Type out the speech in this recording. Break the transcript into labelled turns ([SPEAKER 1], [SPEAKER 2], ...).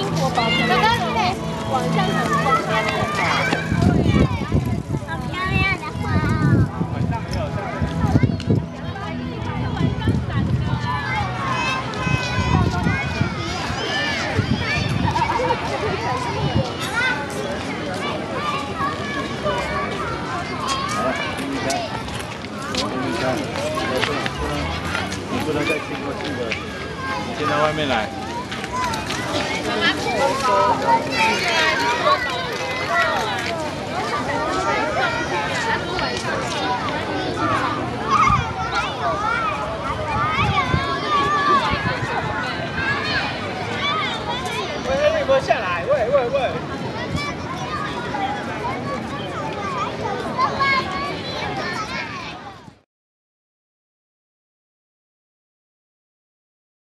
[SPEAKER 1] 英国宝宝，刚刚你在网上很疯他的。
[SPEAKER 2] 好漂亮的花哦！
[SPEAKER 3] 晚上没有上。好了，给你看，给你看，不能不能，你不能再亲过去了，你先到外面来。喂，你